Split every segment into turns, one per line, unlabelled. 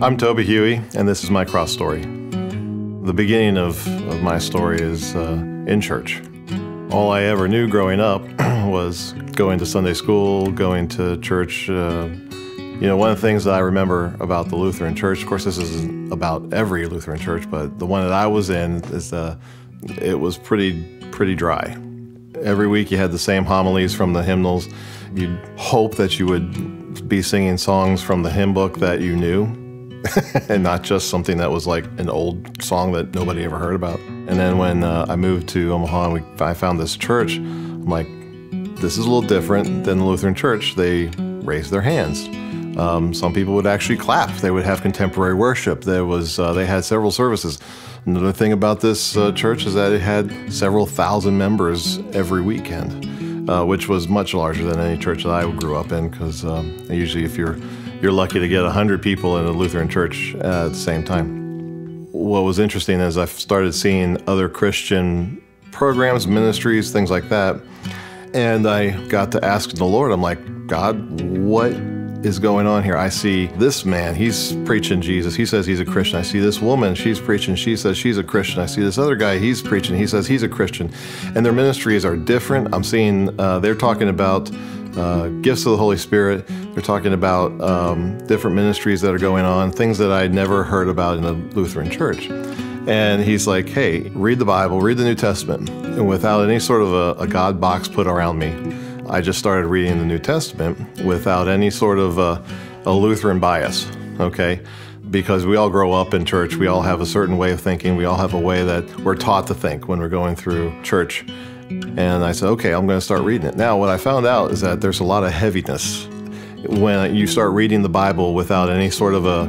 I'm Toby Huwe, and this is my cross story. The beginning of, of my story is uh, in church. All I ever knew growing up was going to Sunday school, going to church. Uh, you know, one of the things that I remember about the Lutheran church, of course, this isn't about every Lutheran church, but the one that I was in is uh, it was pretty pretty dry. Every week you had the same homilies from the hymnals. You'd hope that you would be singing songs from the hymn book that you knew and not just something that was like an old song that nobody ever heard about. And then when uh, I moved to Omaha and we, I found this church, I'm like, this is a little different than the Lutheran church. They raised their hands. Um, some people would actually clap. They would have contemporary worship. There was uh, they had several services. Another thing about this uh, church is that it had several thousand members every weekend, uh, which was much larger than any church that I grew up in. Because um, usually, if you're you're lucky to get 100 people in a Lutheran church at the same time. What was interesting is I started seeing other Christian programs, ministries, things like that. And I got to ask the Lord, I'm like, God, what is going on here? I see this man, he's preaching Jesus. He says he's a Christian. I see this woman, she's preaching. She says she's a Christian. I see this other guy, he's preaching. He says he's a Christian. And their ministries are different. I'm seeing uh, they're talking about uh, gifts of the Holy Spirit. They're talking about um, different ministries that are going on, things that I'd never heard about in the Lutheran church. And he's like, hey, read the Bible, read the New Testament. And without any sort of a, a God box put around me, I just started reading the New Testament without any sort of a, a Lutheran bias, okay? Because we all grow up in church, we all have a certain way of thinking, we all have a way that we're taught to think when we're going through church. And I said, okay, I'm going to start reading it. Now, what I found out is that there's a lot of heaviness when you start reading the Bible without any sort of a,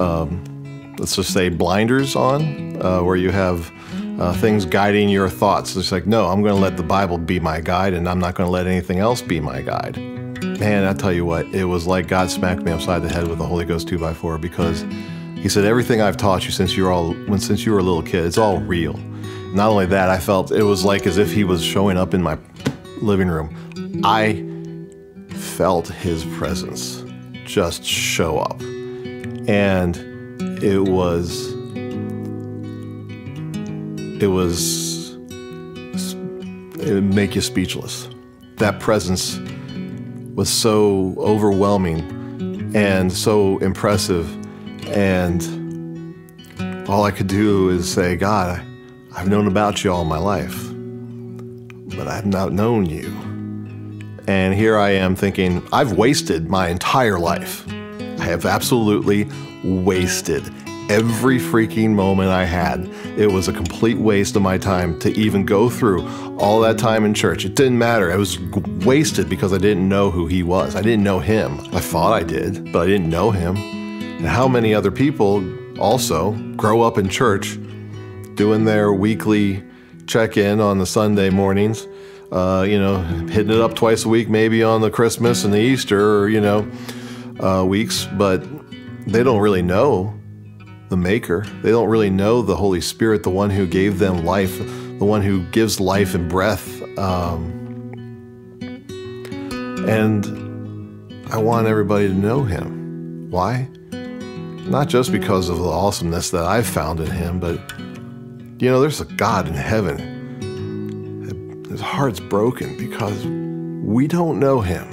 um, let's just say, blinders on, uh, where you have uh, things guiding your thoughts. It's like, no, I'm going to let the Bible be my guide, and I'm not going to let anything else be my guide. Man, I tell you what, it was like God smacked me upside the head with the Holy Ghost two by four because He said, everything I've taught you since you were all when since you were a little kid, it's all real. Not only that, I felt it was like as if he was showing up in my living room. I felt his presence just show up. And it was it was it would make you speechless. That presence was so overwhelming and so impressive and all I could do is say, God, I've known about you all my life, but I've not known you. And here I am thinking, I've wasted my entire life. I have absolutely wasted every freaking moment I had. It was a complete waste of my time to even go through all that time in church. It didn't matter. It was wasted because I didn't know who he was. I didn't know him. I thought I did, but I didn't know him. And how many other people also grow up in church doing their weekly check in on the Sunday mornings. Uh, you know, hitting it up twice a week, maybe on the Christmas and the Easter, or, you know, uh, weeks, but they don't really know the Maker. They don't really know the Holy Spirit, the one who gave them life, the one who gives life and breath. Um, and I want everybody to know Him. Why? Not just because of the awesomeness that I've found in Him, but you know, there's a God in heaven. His heart's broken because we don't know him.